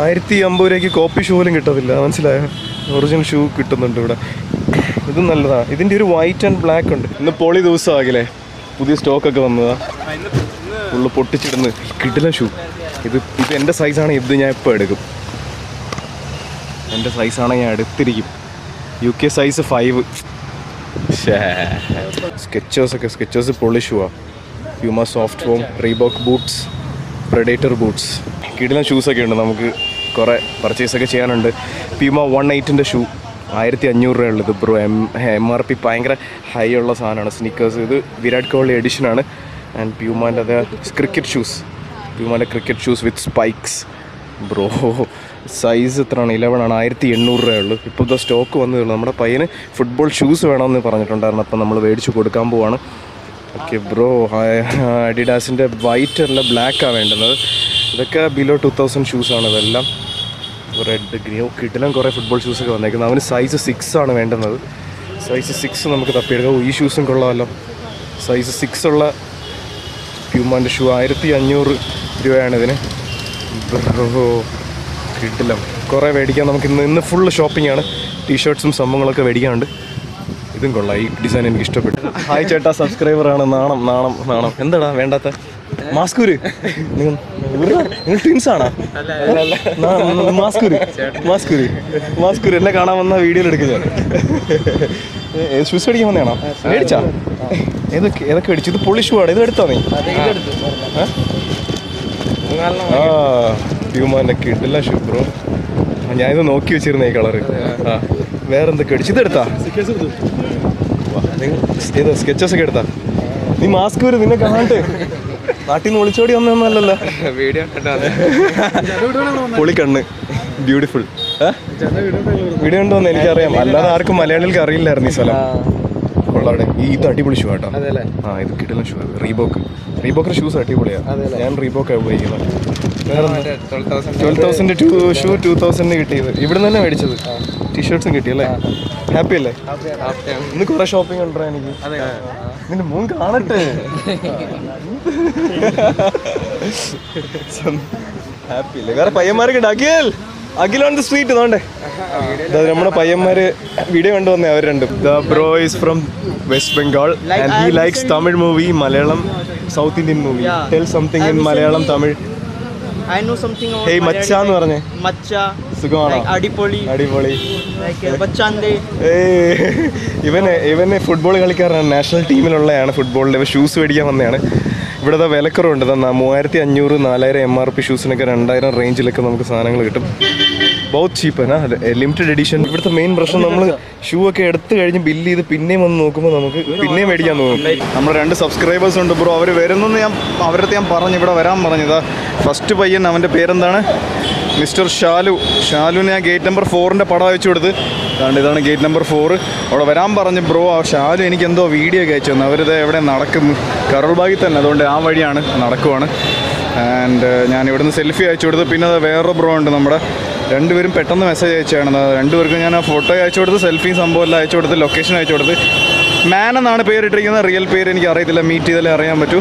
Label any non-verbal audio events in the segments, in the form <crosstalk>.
ആയിരത്തി അമ്പത് രൂപയ്ക്ക് കോപ്പി ഷൂ പോലും കിട്ടത്തില്ല. മനസ്സിലായോ? ഒറിജിനൽ ഷൂ കിട്ടുന്നുണ്ട് ഇവിടെ. ഇത് നല്ലതാണ് ഇതിന്റെ ഒരു വൈറ്റ് ആൻഡ് ബ്ലാക്ക് ഉണ്ട്. ഇന്ന് പൊളി ദിവസമാകില്ലേ പുതിയ സ്റ്റോക്കൊക്കെ വന്നതാണ് ഫുള്ള് പൊട്ടിച്ചിടുന്ന്. കിട്ടില്ല ഷൂ ഇത് ഇത് എന്റെ സൈസാണ് ഇത് ഞാൻ ഇപ്പോൾ എടുക്കും. എന്റെ സൈസാണ് ഞാൻ എടുത്തിരിക്കും. U K size five Skechers ഒക്കെ സ്കെച്ചേഴ്സ് പൊളി ഷൂവാ Puma soft foam Reebok boots Predator boots കിടിലൻ ഷൂസൊക്കെ ഉണ്ട്. നമുക്ക് കുറേ പർച്ചേസൊക്കെ ചെയ്യാനുണ്ട്. പ്യൂമ വൺ എയ്റ്റിന്റെ ഷൂ ആയിരത്തി അഞ്ഞൂറ് രൂപയുള്ളത് bro M M R P ഭയങ്കര ഹൈ ഉള്ള സാധനമാണ്. സ്നിക്കേഴ്സ് ഇത് വിരാട് കോഹ്ലി എഡിഷനാണ് ആൻഡ് പ്യൂമാന്റെ അത് cricket shoes പ്യൂമാന്റെ cricket shoes with spikes bro size എത്രയാണ്? ഇലവൺ ആണ്. ആയിരത്തി എണ്ണൂറ് രൂപയുള്ളൂ. ഇപ്പോൾ ഇത് സ്റ്റോക്ക് വന്നതേ ഉള്ളൂ. നമ്മുടെ പയ്യന് ഫുട്ബോൾ ഷൂസ് വേണമെന്ന് പറഞ്ഞിട്ടുണ്ടായിരുന്നു. അപ്പം നമ്മൾ മേടിച്ച് കൊടുക്കാൻ പോവാണ്. ഓക്കെ ബ്രോ അഡിഡാസിന്റെ വൈറ്റ് അല്ല ബ്ലാക്കാണ് വേണ്ടുന്നത്. ഇതൊക്കെ ബിലോ ടു തൗസൻഡ് ഷൂസാണ് ഇതെല്ലാം. റെഡ് ഗ്രീൻ കിട്ടിലും കുറേ ഫുട്ബോൾ ഷൂസൊക്കെ വന്നേക്കുന്നത് അവന് സൈസ് സിക്സ് ആണ് വേണ്ടുന്നത്. സൈസ് സിക്സ് നമുക്ക് തപ്പിയെടുക്കാം. ഈ ഷൂസും കൊള്ളാമല്ലോ സൈസ് സിക്സ് ഉള്ള പ്യൂമാന്റെ ഷൂ ആയിരത്തി അഞ്ഞൂറ് രൂപയാണ് ഇതിന്. ബ്രോ കിട്ടില്ല കുറേ മേടിക്കാൻ നമുക്ക് ഇന്ന് ഇന്ന് ഫുള്ള് ഷോപ്പിംഗ് ആണ്. ടീഷർട്ട്സും സംഭവങ്ങളൊക്കെ മേടിക്കാനുണ്ട്. ഇതും കൊള്ളാം. ഈ ഡിസൈൻ എനിക്ക് ഇഷ്ടപ്പെട്ടു. ഹായ് ചേട്ടാ സബ്സ്ക്രൈബർ ആണ്. നാണം നാണം നാണം. എന്താടാ വേണ്ടാത്ത? മാസ്കൂര് നിങ്ങൾ ട്വിൻസ് ആണോ? മാസ്കൂര് മാസ്കൂര് മാസ്കൂര് എന്നെ കാണാൻ വന്ന വീഡിയോയിൽ എടുക്കുക സ്വിസ് അടിക്കാൻ വന്നതാണോ? മേടിച്ചാ? ഏതൊക്കെ ഏതൊക്കെ മേടിച്ചു? ഇത് പൊളിഷു ആണ്? ഇത് എടുത്തോ നീ? ഹ്യൂമാന്റെ ആ? കിട്ടില്ല ഷൂ ബ്രോ ഞാൻ ഇത് നോക്കി വെച്ചിരുന്ന ഈ കളറ് ആ വേറെന്തൊക്കെ അടിച്ചു ഇതെടുത്താ ഏത് സ്കെച്ചസ് ഒക്കെ എടുത്താ. നീ മാസ്ക് വരും നിന്നെ കാണട്ടെ. നാട്ടിൽ നിന്ന് ഒളിച്ചോടി വന്നൊന്നല്ലല്ലോ വീഡിയോ പൊളി കണ്ണ്. ബ്യൂട്ടിഫുൾ വീഡിയോ ഉണ്ടോന്ന് എനിക്കറിയാം. അല്ലാതെ ആർക്കും മലയാളികൾക്ക് അറിയില്ലായിരുന്നു ഈ സ്ഥലം. കൊള്ളാടെ. ഈ ഇത് അടിപൊളി ഷൂ ആട്ടോ. ആ ഇത് കിട്ടുന്ന ഷൂ റീബോക്ക് റീബോക്കിന്റെ ഷൂസ് അടിപൊളിയാണ് ഞാൻ റീബോക്കാണ് ഉപയോഗിക്കുന്നത്. Twelve thousand two shoe two തൗസൻഡിന് കിട്ടിയത്. ഇവിടെ തന്നെ മേടിച്ചത്. ടീഷർട്ട്സും കിട്ടി അല്ലേ? ഹാപ്പി അല്ലേ ഇന്ന് കുറെ ഷോപ്പിംഗ് ഉണ്ടോ എനിക്ക്. നിന്റെ മൂന്ന് കാണട്ടെ. ഹാപ്പി അല്ലേ? വേറെ പയ്യന്മാരൊക്കെ Akhil! Akhil on the street നോണ്ടേ നമ്മുടെ പയ്യന്മാര് വീഡിയോ കണ്ടുവന്നെ അവർ രണ്ടും. The bro is from West Bengal and he likes Tamil movie Malayalam south Indian movie tell something in Malayalam Tamil I know something hey Malayali, മച്ച എന്ന് പറഞ്ഞേ. മച്ച സുഖമാണോ? അടിപൊളി അടിപൊളി ഇവന് ഇവന് ഫുട്ബോൾ കളിക്കാരനാണ്. നാഷണൽ ടീമിലുള്ളതാണ് ഫുട്ബോളിൽ ഇവ ഷൂസ് മേടിക്കാൻ വന്നതാണ്. ഇവിടെ ദാ വിലക്കുറവുണ്ട്. തന്നാ മൂവായിരത്തി അഞ്ഞൂറ് നാലായിരം എം ആർ പി ഷൂസിനൊക്കെ രണ്ടായിരം റേഞ്ചിലൊക്കെ നമുക്ക് സാധനങ്ങൾ കിട്ടും. ബൗത്ത് ചീപ്പ് ലിമിറ്റഡ് എഡിഷൻ ഇവിടുത്തെ മെയിൻ പ്രശ്നം നമ്മൾ ഷൂ ഒക്കെ എടുത്തു കഴിഞ്ഞ് ബില്ല് ചെയ്ത് പിന്നെയും വന്ന് നോക്കുമ്പോൾ നമുക്ക് പിന്നെയും മേടിക്കാൻ തോന്നും. നമ്മൾ രണ്ട് സബ്സ്ക്രൈബേഴ്സ് ഉണ്ട്. ബ്രോ അവർ വരുന്നെന്ന് ഞാൻ അവരുടെ ഞാൻ പറഞ്ഞു. ഇവിടെ വരാൻ പറഞ്ഞതാ ഫസ്റ്റ് പയ്യൻ അവന്റെ പേരെന്താണ്? മിസ്റ്റർ ഷാലു. ഷാലുവിന് ഞാൻ ഗേറ്റ് നമ്പർ ഫോറിന്റെ പടം അയച്ചു കൊടുത്ത്. അതുകൊണ്ട് ഇതാണ് ഗേറ്റ് നമ്പർ ഫോർ അവിടെ വരാൻ പറഞ്ഞ് ബ്രോ ആ ഷാലു എനിക്ക് എന്തോ വീഡിയോ ഒക്കെ അയച്ചു തന്നു. അവരിത് എവിടെ നടക്കുന്നു കറൾബാഗിൽ തന്നെ. അതുകൊണ്ട് ആ വഴിയാണ് നടക്കുവാണ്. ആൻഡ് ഞാൻ ഇവിടുന്ന് സെൽഫി അയച്ചു കൊടുത്ത്. പിന്നെ അത് വേറൊരു ബ്രോ ഉണ്ട് നമ്മുടെ. രണ്ടുപേരും പെട്ടെന്ന് മെസ്സേജ് അയച്ചാണ് രണ്ടുപേർക്കും ഞാൻ ആ ഫോട്ടോ അയച്ചു കൊടുത്ത് സെൽഫിയും സംഭവം എല്ലാം അയച്ചു കൊടുത്ത് ലൊക്കേഷൻ അയച്ചു കൊടുത്ത്. മാൻ എന്നാണ് പേരിട്ടിരിക്കുന്നത്. റിയൽ പേര് എനിക്ക് അറിയത്തില്ല. മീറ്റ് ചെയ്താലേ അറിയാൻ പറ്റൂ.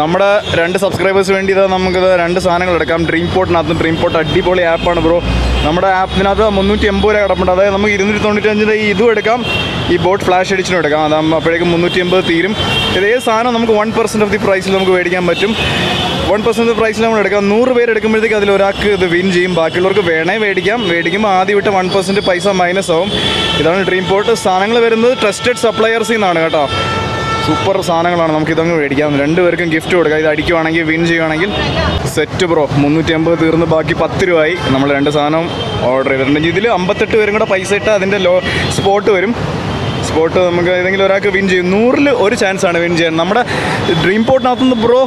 നമ്മുടെ രണ്ട് സബ്സ്ക്രൈബേഴ്സ് വേണ്ടി നമുക്ക് രണ്ട് സാധനങ്ങൾ എടുക്കാം. ഡ്രീം പോട്ടിനകത്ത് ഡ്രീം പോട്ട് അടിപൊളി ആപ്പാണ് ബ്രോ നമ്മുടെ ആപ്പിനകത്ത് മുന്നൂറ്റി എൺപത് രൂപ കിടപ്പുണ്ട്. അതായത് നമുക്ക് ഇരുന്നൂറ്റി തൊണ്ണൂറ്റഞ്ചിന്റെ ഈ ഇതും എടുക്കാം. ഈ ബോട്ട് ഫ്ലാഷ് എഡിഷനും എടുക്കാം. അതാകുമ്പോൾ അപ്പോഴേക്കും മുന്നൂറ്റി എൺപത് തീരും. ഇത് ഏത് സാധനം നമുക്ക് വൺ പെർസെന്റ് ഓഫ് ദി പ്രൈസിൽ നമുക്ക് മേടിക്കാൻ പറ്റും. വൺ പെർസെന്റ് പ്രൈസിൽ നമ്മൾ എടുക്കാം. നൂറ് പേര് എടുക്കുമ്പോഴത്തേക്ക് അതിൽ ഒരാൾക്ക് ഇത് വിൻ ചെയ്യും. ബാക്കിയുള്ളവർക്ക് വേണേ മേടിക്കാം. മേടിക്കുമ്പോൾ ആദ്യം വിട്ട വൺ പെർസെന്റ് പൈസ മൈനസ് ആവും. ഇതാണ് ഡ്രീം പോട്ട് സാധനങ്ങൾ വരുന്നത് ട്രസ്റ്റഡ് സപ്ലയേഴ്സിൽ നിന്നാണ് കേട്ടോ. സൂപ്പർ സാധനങ്ങളാണ്. നമുക്ക് ഇതങ്ങ് മേടിക്കാം രണ്ടുപേർക്കും ഗിഫ്റ്റ് കൊടുക്കാം. ഇത് അടിക്കുവാണെങ്കിൽ വിൻ ചെയ്യുവാണെങ്കിൽ സെറ്റ് ബ്രോ മുന്നൂറ്റി അമ്പത് തീർന്ന് ബാക്കി പത്ത് രൂപയായി. നമ്മൾ രണ്ട് സാധനം ഓർഡർ ചെയ്തിട്ടുണ്ട്. ഇതിൽ അമ്പത്തെട്ട് പേരും കൂടെ പൈസ ഇട്ട് അതിന്റെ ലോ സ്പോട്ട് വരും. സ്പോട്ട് നമുക്ക് ഏതെങ്കിലും ഒരാൾക്ക് വിൻ ചെയ്യും. നൂറിൽ ഒരു ചാൻസ് ആണ് വിൻ ചെയ്യാൻ. നമ്മുടെ ഡ്രീം പോട്ടിനകത്തുനിന്ന് ബ്രോ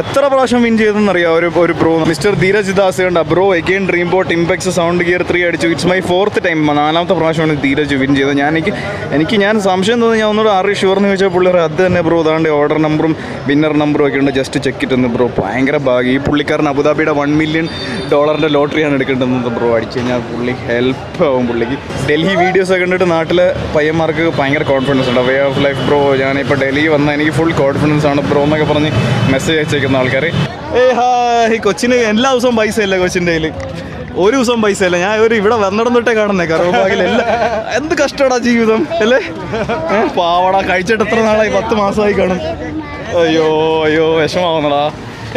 എത്ര പ്രാവശ്യം വിൻ ചെയ്തെന്ന് അറിയാം. ഒരു ഒരു ബ്രോ മിസ്റ്റർ ധീരജ് ദാസ് കണ്ട bro again dream pot impex sound gear three അടിച്ചു. ഇറ്റ്സ് മൈ ഫോർത്ത് ടൈം നാലാമത്തെ പ്രാവശ്യമാണ് ധീരജ് വിൻ ചെയ്തത്. ഞാൻ എനിക്ക് എനിക്ക് ഞാൻ സംശയം തോന്നി. ഞാൻ ഒന്നുകൂടെ അറി ഷുവർ എന്ന് ചോദിച്ചാൽ പുള്ളി അത് തന്നെ ബ്രോ അതാണ്ട് ഓർഡർ നമ്പറും വിന്നർ നമ്പറും ഒക്കെ ഉണ്ട്. ജസ്റ്റ് ചെക്ക് ഇട്ടെന്ന് ബ്രോ ഭയങ്കര ഭാഗ്യം. ഈ പുള്ളിക്കാരൻ അബുദാബിയുടെ വൺ മില്യൺ ഡോളറിന്റെ ലോട്ടറിയാണ് എടുക്കേണ്ടത് ബ്രോ അടിച്ചു കഴിഞ്ഞാൽ പുള്ളി ഹെൽപ്പ് ആവും പുള്ളിക്ക്. ഡൽഹി വീഡിയോസ് ഒക്കെ കണ്ടിട്ട് നാട്ടിലെ പയ്യന്മാർക്ക് ഭയങ്കര കോൺഫിഡൻസ് ഉണ്ട്. വേ ഓഫ് ലൈഫ് ബ്രോ ഞാനിപ്പോൾ ഡൽഹി വന്ന എനിക്ക് ഫുൾ കോൺഫിഡൻസ് ആണ് ബ്രോ എന്നൊക്കെ പറഞ്ഞ് മെസ്സേജ് അയച്ചേക്കുന്ന ആൾക്കാർ ഏ ഹായ്. കൊച്ചിന് എല്ലാ ദിവസവും പൈസ ഇല്ല കൊച്ചിന്റെ കയ്യിൽ ഒരു ദിവസം പൈസ ഇല്ല. ഞാൻ ഒരു ഇവിടെ വന്നിടം തൊട്ടേ കാണുന്നേ കാരണം എല്ലാം എന്ത് കഷ്ടമാടാ ജീവിതം അല്ലേ? പാവട പാവടാ കഴിച്ചിട്ട് എത്ര നാളായി? പത്ത് മാസമായി കാണും. അയ്യോ അയ്യോ വിഷമാവുന്നടാ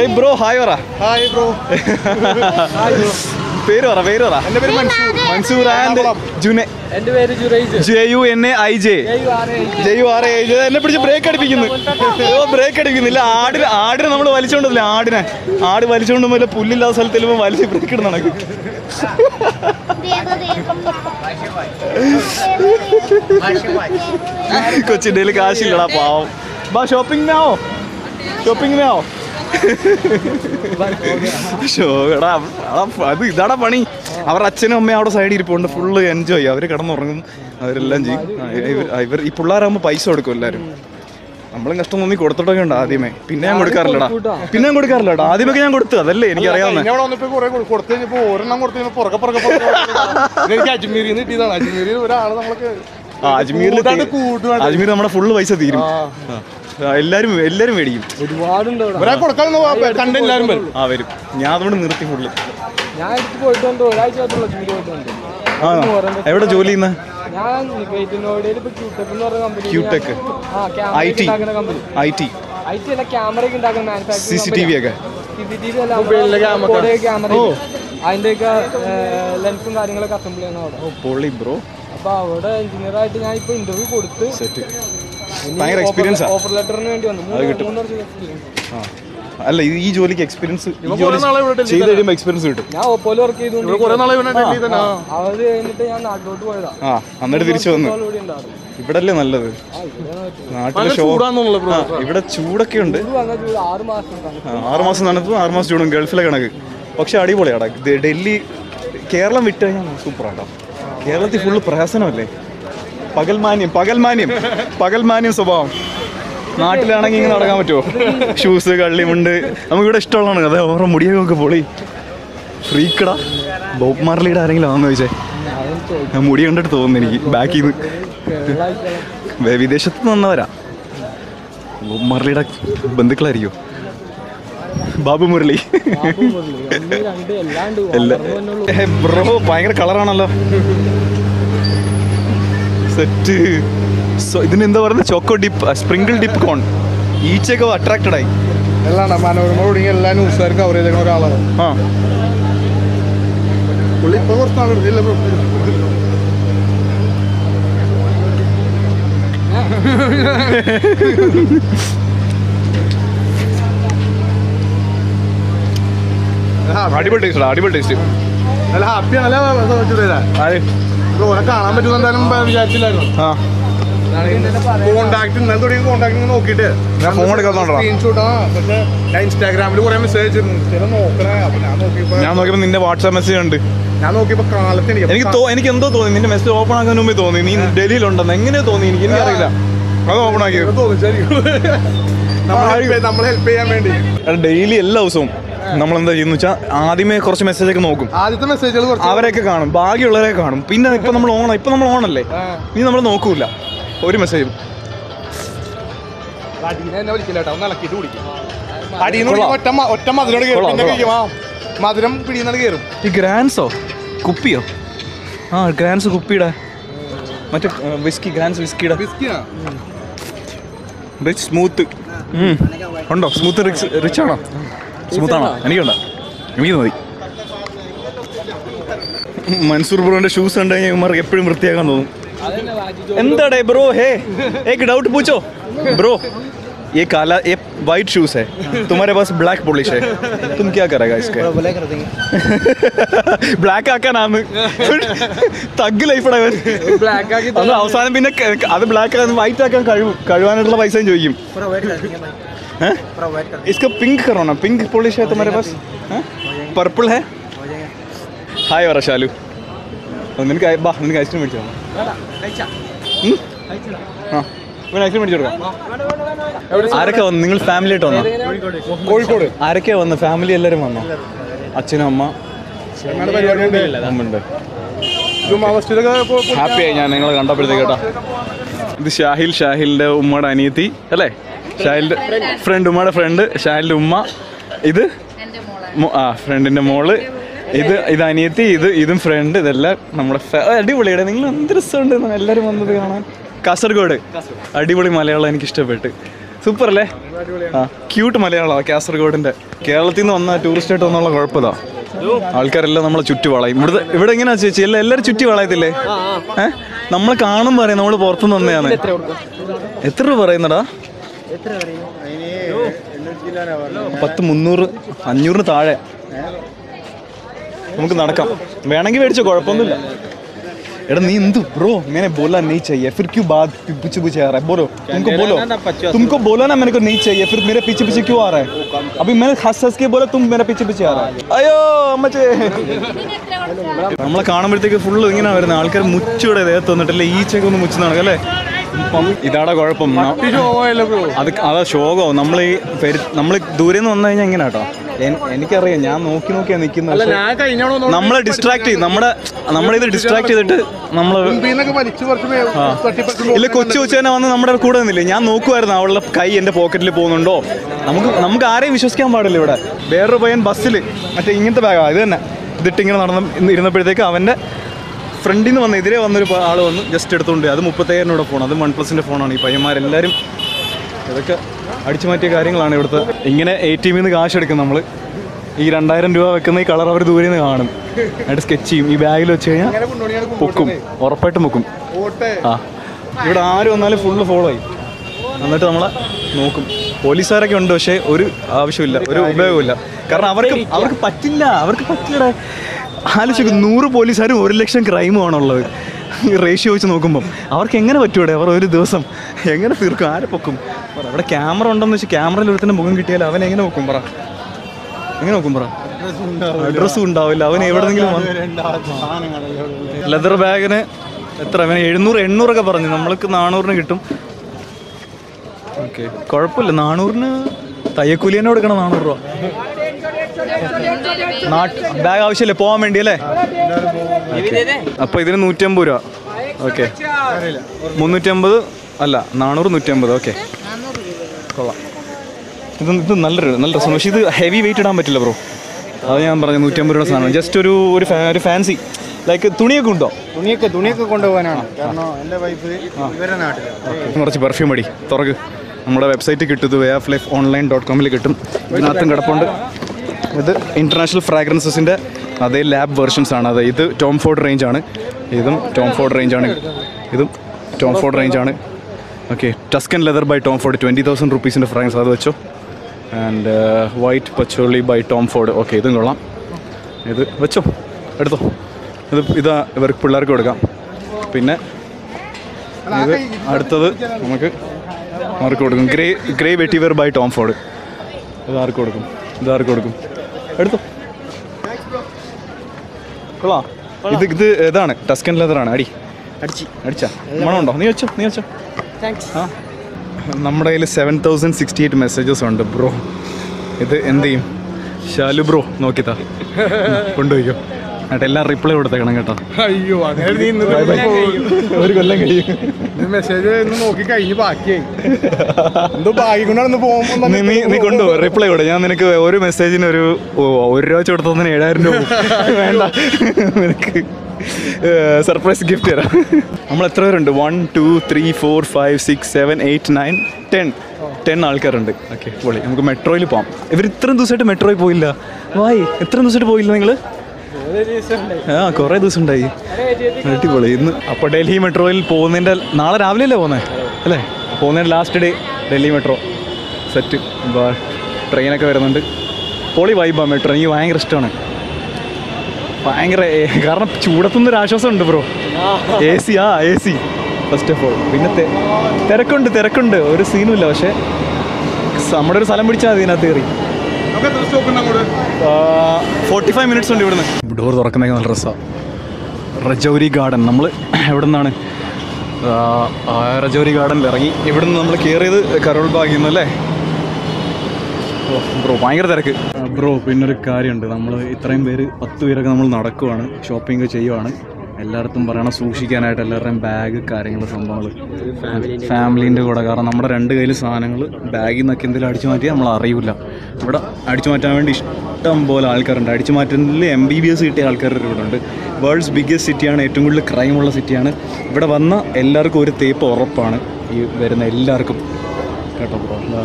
ഏയ് ബ്രോ ഹായ് പറ. ഹായ് ബ്രോ <laughs> പേര് പറ പേര് പറ എന്റെ പേര് മൻസൂർ. മൻസൂർ ആൻഡ് ജുനെ. എന്റെ പേര് Juraij J. U N A I J. ജയു I J. എന്നെ പിടിച്ച് ബ്രേക്ക് അടിപ്പിക്കുന്നു. ഓ ബ്രേക്ക് അടിപ്പിക്കുന്നില്ല. ആടിന് ആടിനെ നമ്മൾ വലിച്ചോണ്ടല്ലേ ആടിനെ. ആട് വലിച്ചോണ്ട് പോലെ പുല്ലില്ലാത്ത സ്ഥലത്തിൽ വലിച്ച് ബ്രേക്ക് ഇടുന്ന നടക്കും കൊച്ചിന്റെ കാശില്ലടാ പാവം. ബാ ഷോപ്പിംഗ് ആവോ ഷോപ്പിംഗ് ആവോ ഷോടാ അത് ഇതാടാ പണി. അവരുടെ അച്ഛനും അമ്മയും അവിടെ സൈഡിൽ ഇരിപ്പുണ്ട്. ഫുള്ള് എൻജോയ് അവർ കിടന്നുറങ്ങും. അവരെല്ലാം ചെയ്യും. ഇവർ- ഈ പിള്ളേരാകുമ്പോൾ പൈസ കൊടുക്കും എല്ലാവരും നമ്മളും കഷ്ടം തോന്നി കൊടുത്തിട്ടൊക്കെ ഉണ്ട് ആദ്യമേ. പിന്നെ ഞാൻ കൊടുക്കാറില്ലടാ. പിന്നെ ഞാൻ കൊടുക്കാറില്ലടാ. ആദ്യമൊക്കെ ഞാൻ കൊടുത്തു. അതല്ലേ എനിക്ക് അറിയാവുന്ന. ഞാൻ അവിടെ വന്നപ്പോ കുറെ കൊടുത്തു കഴിഞ്ഞപ്പോ ഒരെണ്ണം പുറകെ പുറകെ പുറകെ പുറകെ എനിക്ക് അജ്മീരിൽ നിന്ന് കിട്ടിയതാണ്. അജ്മീരിൽ ഒരാൾ നമ്മൾക്ക് അജ്മീരിൽ കൂട്ടാണ്ട് കൂടുവാണ്. അജ്മീർ നമ്മുടെ ഫുള്ള് പൈസ തീരും. എല്ലാരും എല്ലാരും മേടിക്കും. ഒരുപാടുണ്ട് ഒരാൾ കണ്ട എല്ലാവരും വരും ആ വരും. ഞാൻ അതുകൊണ്ട് നിർത്തി ഫുള്ള്. ഞാൻ എടുത്ത് ഒരാഴ്ച ആയിട്ടുള്ള ജോലി എവിടെ ജോലി ചെയ്യുന്ന? ഞാൻ വെയിറ്റിനോടയിൽ ഇപ്പൊ ക്യൂടെക് എന്ന് പറഞ്ഞ കമ്പനി ക്യൂടെക് ആ ക്യാമറ ഉണ്ടാക്കുന്ന company I T I T അല്ല ക്യാമറ ഉണ്ടാക്കുന്ന സി സി ടി വി ഒക്കെ. ലെൻസും കാര്യങ്ങളൊക്കെ അസംബിൾ ചെയ്യുന്ന അവിടെ. പൊള്ളി ബ്രോ. അപ്പൊ അവിടെ എഞ്ചിനീയർ ആയിട്ട് ഞാൻ ഇപ്പൊ ഇന്റർവ്യൂ കൊടുത്ത് സെറ്റ് ഭയങ്കര എക്സ്പീരിയൻസ് ഓഫർ ലെറ്ററിന് വേണ്ടി വന്നു. അത് കിട്ടും. ആ. അല്ല ഇത് ഈ ജോലിക്ക് എക്സ്പീരിയൻസ് കുറെ നാളെ ഇവിടെ ചെയ്ത് കഴിയുമ്പോൾ എക്സ്പീരിയൻസ് കിട്ടും. ഞാൻ ഓപ്പോയിൽ വർക്ക് ചെയ്തു. അത് കഴിഞ്ഞിട്ട് ഞാൻ നാട്ടിലോട്ട് പോയതാ. ആ എന്നിട്ട് തിരിച്ചു വന്നു. ഇവിടെ അല്ലേ നല്ലത് നാട്ടിലെ ഷോ ഇവിടെ ചൂടൊക്കെ ഉണ്ട്. ആറ് മാസം തണുപ്പ്. ആറ് മാസം ചൂടും. ഗൾഫിലെ കണക്ക്. പക്ഷെ അടിപൊളിയാടാ. ഡൽഹി കേരളം വിട്ട് കഴിഞ്ഞാൽ സൂപ്പറാട്ടോ. കേരളത്തിൽ ഫുള്ള് പ്രഹസനമല്ലേ? പകൽമാന്യം പകൽമാന്യം പകൽമാന്യം സ്വഭാവം. നാട്ടിലാണെങ്കിൽ ഇങ്ങനെ നടക്കാൻ പറ്റുമോ? ഷൂസ് കള്ളി കള്ളിമുണ്ട് നമുക്കിവിടെ ഇഷ്ടമുള്ളതാണ്. അതെ ഓരോ മുടിയൊക്കെ ഒക്കെ പൊളി. ഫ്രീക്കടാ. ബോബ് മാർലിയുടെ ആരെങ്കിലും ആണെന്ന് ചോദിച്ചേ. മുടി കണ്ടിട്ട് തോന്നുന്നു എനിക്ക്. ബാക്കിൽ നിന്ന്. വിദേശത്ത് നിന്ന് വന്നവരാ. ബോബ് മാർലിയുടെ ബന്ധുക്കളായിരിക്കും. ബാബു മുരളി. ബ്രോ ഭയങ്കര കളറാണല്ലോ. സെറ്റ്. സോ ഇതിന് എന്താ പറയുന്നത്? Choco dip sprinkle dip cone ഈച്ചയൊക്കെ attracted ആയി. എല്ലാം മനോരമ ഒടുങ്ങി എല്ലാ ന്യൂസുകാരും കവർ ചെയ്തേക്കുന്ന ഒരാളാണ്. ആ. പുള്ളി ഇപ്പോൾ കുറച്ച് നാൾ <laughs> അടിപൊളി ടേസ്റ്റ് അടിപൊളി ടേസ്റ്റ് നല്ല ഹാപ്പിയാണല്ലേ ബ്രോനെ കാണാൻ പറ്റുന്ന എന്തായാലും വിചാരിച്ചില്ലായിരുന്നു. ആ. കോണ്ടാക്ട് ഇന്നലെ തുടങ്ങി കോണ്ടാക്ട് നോക്കിയിട്ട്. ഞാൻ ഫോൺ എടുക്കാത്തോണ്ടാ. സ്ക്രീൻഷോട്ട് ആ പക്ഷേ ഞാൻ ഇൻസ്റ്റാഗ്രാമിൽ കുറെ മെസ്സേജ് അയച്ചിരുന്നു. നോക്കണേ അപ്പൊ ഞാൻ നോക്കിയപ്പോ ഞാൻ നോക്കിയപ്പോൾ നിന്റെ വാട്സാപ്പ് മെസ്സേജ് ഉണ്ട് ഞാൻ നോക്കിയപ്പോ കാലത്ത് എനിക്ക് എനിക്ക് എന്തോ തോന്നി. നിന്റെ മെസ്സേജ് ഓപ്പൺ ആക്കാൻ മുമ്പേ തോന്നി. നീ ഡൽഹിയിലുണ്ടെന്ന്. എങ്ങനെ തോന്നി? എനിക്ക് എനിക്കറിയില്ല. അത് ഓപ്പൺ ആക്കിയത്. ശരി. നമ്മൾ ഹെൽപ്പ് ചെയ്യാൻ വേണ്ടി. ഡെയിലി എല്ലാ ദിവസവും നമ്മൾ എന്താ ചെയ്യുന്ന വെച്ചാൽ ആദ്യമേ കുറച്ച് മെസ്സേജ് ഒക്കെ നോക്കും. ആദ്യത്തെ മെസ്സേജുകൾ അവരെയൊക്കെ കാണും. ബാക്കിയുള്ളവരെ കാണും. പിന്നെ ഇപ്പൊ നമ്മൾ ഓണം ഇപ്പൊ നമ്മൾ ഓണല്ലേ ഇനി നമ്മൾ നോക്കൂല. ഒരു മെസ്സേജും മധുരം പിടിയുന്നത് കയറും ഈ ഗ്രാൻസോ? കുപ്പിയോ? ആ ഗ്രാൻസ് കുപ്പിയുടെ. മറ്റേ വിസ്കി ഗ്രാൻസ് വിസ്കിയുടെ സ്മൂത്ത് ഉണ്ടോ? സ്മൂത്ത് റിച്ച് റിച്ച് ആണോ സ്മൂത്ത് ആണോ എനിക്കുണ്ടോ എനിക്ക് മതി മൻസൂർ ബ്രോന്റെ ഷൂസ് കണ്ടു കഴിഞ്ഞാൽ ഇവന്മാർക്ക് എപ്പോഴും വൃത്തിയാക്കാൻ തോന്നും അതന്നെ രാജു എന്താടേ ബ്രോ ഹേ एक डाउट पूछो ब्रो ये काला ये वाइट शूज है तुम्हारे पास ब्लैक पॉलिश है तुम क्या करेगा इसके ബ്ലാക്ക് ആക്കാനാന്ന് തഗ് ലൈഫടാ ഇവൻ ബ്ലാക്ക് ആക്കി അത് അവസാനം പിന്നെ ക- അത് ബ്ലാക്ക് ആക്കാൻ വൈറ്റ് ആക്കാൻ കഴിവും കഴിവാനുള്ള പൈസ ചോദിക്കും हैं? इसका पिंक करो ना पिंक पॉलिश है तुम्हारे पास पर्पल है ഹായ് പറ ഷാലു ഓ, നിനക്ക് ഐ- ബാ നിനക്ക് ഐസ്ക്രീം മേടിച്ചോ ഉം? ആ ഇവൻ ഐസ്ക്രീം മേടിച്ചു കൊടുക്കാം ആരൊക്കെ വന്നു നിങ്ങൾ ഫാമിലി ആയിട്ട് വന്നോ കോഴിക്കോട് ആരൊക്കെയാ വന്നു ഫാമിലി എല്ലാവരും വന്നോ അച്ഛനും അമ്മ ഞങ്ങളുടെ പരിപാടി ഉണ്ട് അമ്മയുണ്ട് ജുമാ മസ്ജിദൊക്കെ പോ- പോ- ഹാപ്പിയായി ഞാൻ നിങ്ങളെ കണ്ടപ്പോഴത്തേക്ക് കേട്ടോ ഇത് ഷാഹിൽ ഷാഹിലിന്റെ ഉമ്മയുടെ അനിയത്തി അല്ലേ ഷാഹിലിന്റെ ഫ്രണ്ട് ഉമ്മയുടെ ഫ്രണ്ട് ഷാലിന്റെ ഉമ്മ. ഇത് ആ ഫ്രണ്ടിന്റെ മോൾ. ഇത് ഇത് അനിയത്തി ഇത് ഇതും ഫ്രണ്ട് ഇതെല്ലാം നമ്മുടെ അടിപൊളിയുടെ നിങ്ങൾ എന്ത് രസമുണ്ട് എല്ലാവരും വന്നത് കാണാൻ. കാസർഗോഡ്. അടിപൊളി മലയാളം എനിക്ക് ഇഷ്ടപ്പെട്ട്. സൂപ്പർ അല്ലേ? ആ ക്യൂട്ട് മലയാളമാണ് കാസർഗോഡിന്റെ. കേരളത്തിൽ നിന്ന് വന്ന ടൂറിസ്റ്റ് ആയിട്ട് വന്നുള്ള കുഴപ്പമില്ല ആൾക്കാരെല്ലാം നമ്മളെ ചുറ്റി വളയും. ഇവിടെ ഇവിടെ എങ്ങനെയാ ചേച്ചി? എല്ലാം എല്ലാവരും ചുറ്റി വളയത്തില്ലേ? ഏഹ് നമ്മൾ കാണുമ്പോൾ അറിയാം നമ്മൾ പുറത്തുനിന്ന് വന്നതാണ് എത്ര രൂപ പറയുന്നടാ? പത്ത് മുന്നൂറ് അഞ്ഞൂറിന് താഴെ. നമുക്ക് നടക്കാം. വേണമെങ്കിൽ മേടിച്ചോ കുഴപ്പമൊന്നുമില്ല. എടാ നീ എന്ത് ബ്രോ? ഇങ്ങനെ ബോലാ नहीं ചെയ്യേ फिर क्यों बात पीछे पीछे आ रहा ബോലോ बोलो तुमको बोलो तुमको बोला ना मैंने को नहीं चाहिए फिर मेरे पीछे पीछे क्यों आ रहा है अभी मैंने हंस हंस के बोला तुम मेरे पीछे അയ്യോ അമ്മച്ചേ. നമ്മളെ കാണുമ്പോഴത്തേക്ക് ഫുൾ ഇങ്ങനെ വരുന്ന ആൾക്കാർ മുച്ചിവിടെ ദേഹത്ത് വന്നിട്ടല്ലേ ഈച്ചയൊക്കെ ഒന്ന് മുച്ചു നടക്കും അല്ലേ? ഇതാടാ കുഴപ്പം. അത് അതാ ശോകോ. നമ്മൾ ഈ നമ്മൾ ദൂരെ നിന്ന് വന്നു കഴിഞ്ഞാൽ എങ്ങനെ കേട്ടോ? എനിക്കറിയാം. ഞാൻ നോക്കി നോക്കിയാ നിൽക്കുന്നത് നമ്മളെ ഡിസ്ട്രാക്ട് ചെയ്യും നമ്മുടെ നമ്മളിത് ഡിസ്ട്രാക്ട് ചെയ്തിട്ട് നമ്മൾ ഇല്ല കൊച്ചു കൊച്ചു തന്നെ വന്ന് നമ്മുടെ കൂടെ നിന്നില്ലേ? ഞാൻ നോക്കുമായിരുന്നു അവളുടെ കൈ എന്റെ പോക്കറ്റിൽ പോകുന്നുണ്ടോ? നമുക്ക് നമുക്ക് ആരെയും വിശ്വസിക്കാൻ പാടില്ല ഇവിടെ. വേറൊരു പയ്യൻ ബസ്സിൽ മറ്റേ ഇങ്ങനത്തെ ബാഗാണ് ഇത് തന്നെ. ഇതിട്ടിങ്ങനെ നടന്ന് ഇരുന്നപ്പോഴത്തേക്ക് അവന്റെ ഫ്രണ്ടിൽ നിന്ന് വന്ന എതിരെ വന്നൊരു ആൾ വന്ന് ജസ്റ്റ് എടുത്തുകൊണ്ട്. അത് മുപ്പത്തയ്യായിരം ഫോൺ അത് വൺ പ്ലസിന്റെ ഫോണാണ് ഈ പയ്യന്മാരെല്ലാവരും ഇതൊക്കെ അടിച്ചു മാറ്റിയ കാര്യങ്ങളാണ് ഇവിടുത്തെ. ഇങ്ങനെ എ ടി എമ്മിൽ നിന്ന് കാശ് എടുക്കും നമ്മൾ ഈ രണ്ടായിരം രൂപ വെക്കുന്ന ഈ കളർ അവർ ദൂരെ നിന്ന് കാണും. എന്നിട്ട് സ്കെച്ച് ചെയ്യും. ഈ ബാഗിൽ വെച്ച് കഴിഞ്ഞാൽ പൊക്കും. ഉറപ്പായിട്ടും പൊക്കും. ആ. ഇവിടെ ആര് വന്നാലും ഫുള്ള് ഫോളോ ആയി. എന്നിട്ട് നമ്മളെ നോക്കും. പോലീസുകാരൊക്കെ ഉണ്ട് പക്ഷേ ഒരു ആവശ്യമില്ല. ഒരു ഉപയോഗമില്ല കാരണം അവർക്ക് അവർക്ക് പറ്റില്ല. അവർക്ക് പറ്റില്ല ആലോചിക്കും നൂറ് പോലീസുകാരും ഒരു ലക്ഷം ക്രൈമുമാണുള്ളത് റേഷ്യോ വെച്ച് നോക്കുമ്പം. അവർക്ക് എങ്ങനെ പറ്റൂടെ? അവർ ഒരു ദിവസം എങ്ങനെ തീർക്കും? ആരെ പൊക്കും? അവിടെ ക്യാമറ ഉണ്ടെന്ന് വെച്ചാൽ ക്യാമറയിൽ ഒരുത്തന്നെ മുഖം കിട്ടിയാൽ അവൻ എങ്ങനെ നോക്കും പറ? എങ്ങനെ നോക്കും പറ? അഡ്രസ്സും ഉണ്ടാവില്ല. അവൻ എവിടെന്നെങ്കിലും ലെതർ ബാഗിന് എത്ര? അവന് എഴുന്നൂറ് എണ്ണൂറൊക്കെ പറഞ്ഞു. നമ്മൾക്ക് നാനൂറിന് കിട്ടും. ഓക്കെ കുഴപ്പമില്ല. നാനൂറിന് തയ്യക്കൂലിയെന്നെ കൊടുക്കണം നാനൂറ് രൂപ. ബാഗ് ആവശ്യമില്ലേ? പോകാൻ വേണ്ടി അല്ലേ? അപ്പോൾ ഇതിന് നൂറ്റമ്പത് രൂപ. ഓക്കെ. മുന്നൂറ്റമ്പത് അല്ല നാനൂറ് നൂറ്റമ്പത്. ഓക്കെ. കൊള്ളാം. ഇത് ഇത് നല്ലൊരു നല്ല രസമാണ്. പക്ഷേ ഇത് ഹെവി വെയിറ്റ് ഇടാൻ പറ്റില്ല ബ്രോ അത് ഞാൻ പറഞ്ഞു നൂറ്റമ്പത് രൂപ സാധനം ജസ്റ്റ് ഒരു ഒരു ഒരു ഫാൻസി ലൈക്ക് തുണിയൊക്കെ ഉണ്ടോ? തുണിയൊക്കെ തുണിയൊക്കെ കൊണ്ടുപോകാനാണ്. കാരണം എന്റെ വൈഫ് നാട്ടിൽ കുറച്ച് പെർഫ്യൂം അടി. തുറക്ക്. നമ്മുടെ വെബ്സൈറ്റ് കിട്ടും. ഇത് way of life online dot കോമിൽ കിട്ടും. ഇതിനകത്തും കിടപ്പുണ്ട്. ഇത് ഇന്റർനാഷണൽ ഫ്രാഗ്രൻസസിന്റെ അതേ ലാബ് വേർഷൻസ് ആണ്. അത് ഇത് ടോം ഫോർഡ് റേഞ്ച് ആണ്. ഇതും ടോം ഫോർഡ് റേഞ്ച് ആണ്. ഇതും ടോം ഫോർഡ് റേഞ്ച് ആണ്. Okay Tuscan leather by Tom Ford twenty thousand റുപ്പീസിന്റെ fragrance അത് വെച്ചോ. And white patchouli by Tom Ford okay ഇതും കൊള്ളാം. ഇത് വെച്ചോ. എടുത്തോ. ഇത് ഇതാ ഇവർക്ക് പിള്ളേർക്ക് കൊടുക്കാം. പിന്നെ ഇത് അടുത്തത് നമുക്ക് ആർക്ക് കൊടുക്കും. Grey grey vetiver by Tom Ford ഇത് ആർക്ക് കൊടുക്കും? ഇത് ആർക്ക് കൊടുക്കും? എടുത്തു. കൊള്ളാം. ഇത് ഇത് ഇതാണ്. ടസ്കൻ ലെതറാണ് അടി. അടിച്ച്. അടിച്ചാ. മണമുണ്ടോ? നീ വെച്ചോ നീ വെച്ചോ. ആ. നമ്മുടെ കയ്യിൽ seven thousand sixty eight messages ഉണ്ട് ബ്രോ. ഇത് എന്ത് ചെയ്യും? ശാലു ബ്രോ നോക്കിത്താ. കൊണ്ടുപോയിക്കോ. എന്നിട്ട് എല്ലാം റിപ്ലൈ കൊടുത്തേക്കണം കേട്ടോ. അയ്യോ. ഒരു കൊല്ലം കഴിയും. മെസ്സേജ് നോക്കി കഴിഞ്ഞ് ബാക്കിയായി. എന്തോ ബാക്കി കൊണ്ടാണ് നീ നീ കൊണ്ടുപോ റിപ്ലൈ കൊടു. ഞാൻ നിനക്ക് ഒരു മെസ്സേജിന് ഒരു ഒരു രൂപ കൊടുത്തതിന് ഏഴായിരം രൂപ വേണ്ട. നിനക്ക് സർപ്രൈസ് ഗിഫ്റ്റ് തരാം. നമ്മൾ എത്ര പേരുണ്ട്? One two three four five six seven eight nine ten ten ആൾക്കാരുണ്ട്. ഓക്കെ പൊളി. നമുക്ക് മെട്രോയിൽ പോകാം ഇവർ ഇത്രയും ദിവസമായിട്ട് മെട്രോയിൽ പോയില്ല. വായി എത്ര ദിവസമായിട്ട് പോയില്ല നിങ്ങൾ ആ കുറേ ദിവസം ഉണ്ടായി അടിപൊളി ഇന്ന് അപ്പോൾ ഡൽഹി മെട്രോയിൽ പോകുന്നതിന്റെ നാളെ രാവിലെ അല്ലേ പോകുന്നത് അല്ലേ? പോകുന്നതിന്റെ last day Delhi metro. Set ട്രെയിനൊക്കെ വരുന്നുണ്ട്. പൊളി വൈബാണ് മെട്രോ. എനിക്ക് ഭയങ്കര ഇഷ്ടമാണ്. ഭയങ്കര കാരണം ചൂടത്തുനിന്ന് ഒരു ആശ്വാസം ഉണ്ട് ബ്രോ എ സി ആ A C first of all പിന്നെ തിരക്കുണ്ട് തിരക്കുണ്ട്. ഒരു സീനുമില്ല പക്ഷേ നമ്മുടെ ഒരു സ്ഥലം പിടിച്ചാൽ മതി ഇതിനകത്ത് കയറി. ഫോർട്ടി ഫൈവ് മിനിറ്റ്സ് ഉണ്ട് ഇവിടുന്ന്. ഡോർ തുറക്കുന്നത് നല്ല രസമാണ് റജൗരി ഗാർഡൻ. നമ്മൾ എവിടെ നിന്നാണ് റജൗരി ഗാർഡനിൽ ഇറങ്ങി. ഇവിടുന്ന് നമ്മൾ കയറിയത് കരോൾ ബാഗിൽ നിന്നല്ലേ ബ്രോ ഭയങ്കര തിരക്ക്. ബ്രോ പിന്നൊരു കാര്യമുണ്ട്. നമ്മൾ ഇത്രയും പേര് പത്ത് പേരൊക്കെ നമ്മൾ നടക്കുവാണ്. ഷോപ്പിംഗ് ചെയ്യുവാണ്. എല്ലായിടത്തും പറയണം സൂക്ഷിക്കാനായിട്ട് എല്ലാവരുടെയും ബാഗ് കാര്യങ്ങൾ സംഭവങ്ങൾ ഫാമിലീന്റെ കൂടെ. കാരണം നമ്മുടെ രണ്ട് കയ്യിൽ സാധനങ്ങൾ ബാഗിൽ നിന്നൊക്കെ എന്തെങ്കിലും അടിച്ചു മാറ്റിയാൽ നമ്മൾ അറിയില്ല ഇവിടെ അടിച്ചു മാറ്റാൻ വേണ്ടി ഇഷ്ടം പോലെ ആൾക്കാരുണ്ട്. അടിച്ചു മാറ്റുന്നതിൽ എം ബി ബി എസ് കിട്ടിയ ആൾക്കാർ ഇവിടെ ഉണ്ട്. വേൾഡ്സ് ബിഗ്ഗസ്റ്റ് സിറ്റിയാണ് ഏറ്റവും കൂടുതൽ ക്രൈമുള്ള സിറ്റിയാണ് ഇവിടെ വന്ന എല്ലാവർക്കും ഒരു തേപ്പ് ഉറപ്പാണ് ഈ വരുന്ന എല്ലാവർക്കും. കേട്ടോ